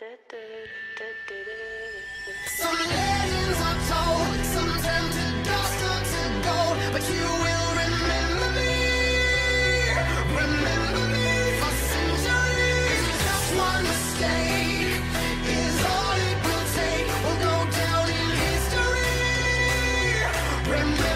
Some legends are told, some turn to dust to gold, but you will remember me. Remember me for centuries. Just one mistake is all it will take. We'll go down in history. Remember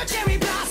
a cherry blossom.